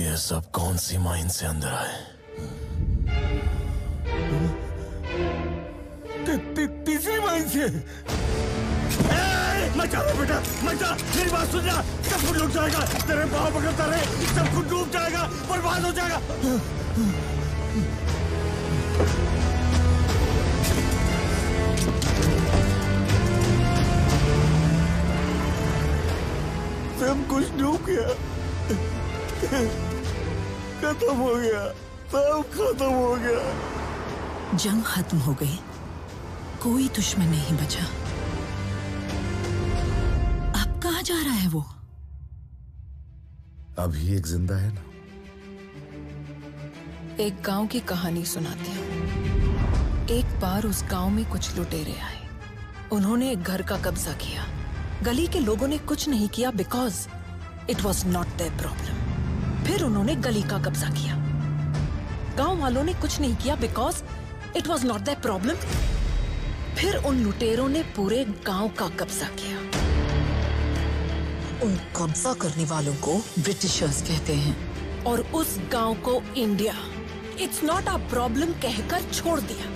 ये सब कौन सी माइन से अंदर आए? तीसरी माइन से। मत बेटा जा, मेरी बात सुन जा। सब कुछ लुट जाएगा, तेरे पाँव पकड़ता रहे, सब कुछ डूब जाएगा, बर्बाद हो जाएगा। सब कुछ डूब गया। खत्म हो गया। सब खत्म हो गया। जंग खत्म हो गई। कोई दुश्मन नहीं बचा। अब कहा जा रहा है वो? अभी एक ज़िंदा है ना? एक गाँव की कहानी सुनाती हूँ। एक बार उस गाँव में कुछ लुटेरे आए। उन्होंने एक घर का कब्जा किया। गली के लोगों ने कुछ नहीं किया because it was not there problem फिर उन्होंने गली का कब्जा किया। गाँव वालों ने कुछ नहीं किया because it was not there problem फिर उन लुटेरों ने पूरे गाँव का कब्जा किया। उन कब्जा करने वालों को ब्रिटिशर्स कहते हैं। और उस गाँव को India it's not a problem कहकर छोड़ दिया।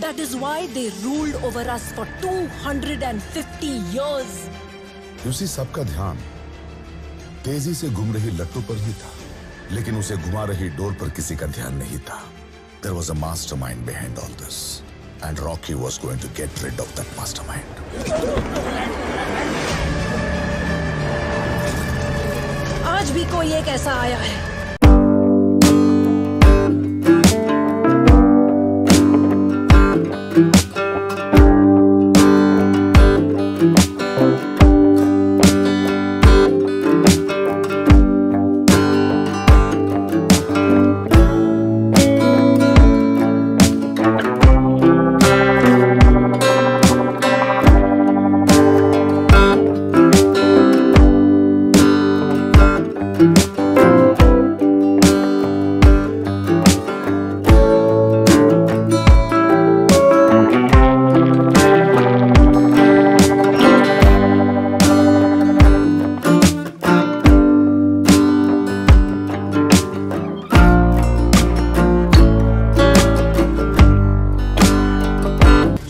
That is why they ruled over us for 250 years उसी सबका ध्यान तेज़ी से घूम रही लट्टू पर ही था, लेकिन उसे घुमा रही डोर पर किसी का ध्यान नहीं था। There was a master mind behind all this and Rocky was going to get rid of that master mind आज भी कोई एक ऐसा आया है।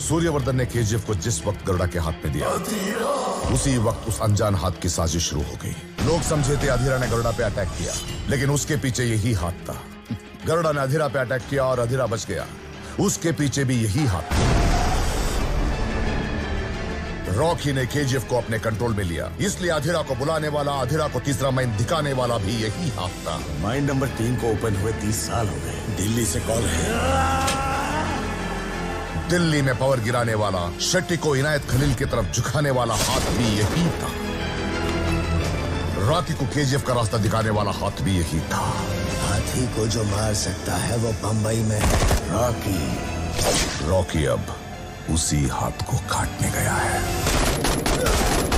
सूर्यवर्धन ने केजीएफ को जिस वक्त गरुड़ा के हाथ में दिया, उसी वक्त उस अनजान हाथ की साजिश शुरू हो गई। लोग समझे थे अधीरा ने गरुड़ा पे अटैक किया, लेकिन उसके पीछे यही हाथ था। गरुड़ा ने अधीरा पे अटैक किया और अधीरा बच गया। उसके पीछे भी यही हाथ था। रॉकी ने केजीएफ को अपने कंट्रोल में लिया, इसलिए अधीरा को बुलाने वाला, अधीरा को तीसरा माइंड दिखाने वाला भी यही हाथ था। माइंड नंबर तीन को ओपन हुए तीस साल हो गए। दिल्ली से कॉल है। दिल्ली में पावर गिराने वाला शेट्टी को इनायत खलील की तरफ़ झुकाने वाला हाथ भी यही था। राखी को केजीएफ का रास्ता दिखाने वाला हाथ भी यही था। हाथी को जो मार सकता है वो बंबई में राखी रॉकी। रॉकी अब उसी हाथ को काटने गया है।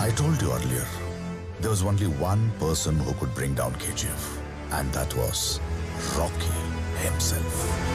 I told you earlier, there was only one person who could bring down KGF, and that was Rocky himself.